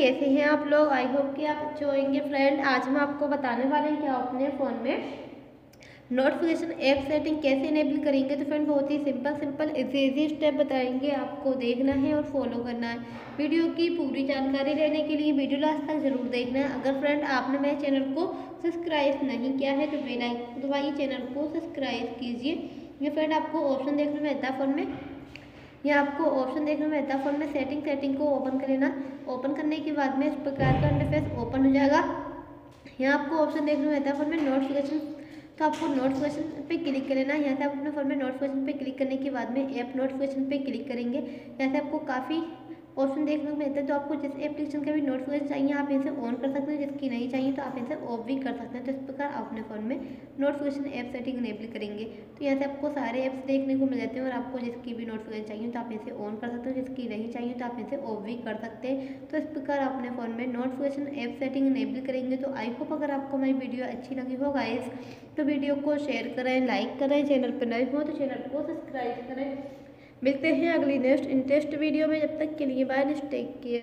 कैसे हैं आप लोग? आई होप कि आप अच्छे होंगे। फ्रेंड आज हम आपको बताने वाले हैं कि आप अपने फ़ोन में नोटिफिकेशन ऐप सेटिंग कैसे इनेबल करेंगे। तो फ्रेंड बहुत ही simple simple easy easy step बताएँगे। आपको देखना है और फॉलो करना है। वीडियो की पूरी जानकारी लेने के लिए वीडियो लास्ट तक ज़रूर देखना है। अगर फ्रेंड आपने मेरे चैनल को सब्सक्राइब नहीं किया है तो बेल आइकन दबाइए चैनल को सब्सक्राइब कीजिए। ये फ्रेंड आपको ऑप्शन देखने में आता फ़ोन में यहाँ आपको ऑप्शन देखने में रहता है फ़ोन में सेटिंग सेटिंग को ओपन कर लेना। ओपन करने के बाद में इस प्रकार का इंटरफेस ओपन हो जाएगा। यहाँ आपको ऑप्शन देखने में रहता है फ़ोन में नोटिफिकेशन तो आपको नोटिफिकेशन पे क्लिक कर लेना। यहाँ से आप अपने फ़ोन में नोटिफिकेशन पे क्लिक करने के बाद में ऐप नोटिफिकेशन पे क्लिक करेंगे। यहाँ से आपको काफ़ी ऑप्शन देखने को मिलता है। तो आपको जिस एप्लीकेशन का भी नोटिफिकेशन चाहिए, आप इसे ऑन कर सकते हैं। जिसकी नहीं चाहिए तो आप इसे ऑफ़ भी कर सकते हैं। तो इस प्रकार आप अपने फ़ोन में नोटिफिकेशन ऐप सेटिंग इनेबल करेंगे। तो यहाँ से आपको सारे ऐप्स देखने को मिल जाते हैं और आपको जिसकी भी नोटिफिकेशन चाहिए तो आप इसे ऑन कर सकते हो। जिसकी नहीं चाहिए तो आप इसे ऑफ़ भी कर सकते हैं। तो इस प्रकार आप अपने फ़ोन में नोटिफिकेशन ऐप सेटिंग इनेबल करेंगे। तो आई होप अगर आपको हमारी वीडियो अच्छी लगी हो गाइस तो वीडियो को शेयर करें लाइक करें। चैनल पर नए हो तो चैनल को सब्सक्राइब करें। मिलते हैं अगली नेक्स्ट इंटरेस्ट वीडियो में जब तक के लिए बाय टेक केयर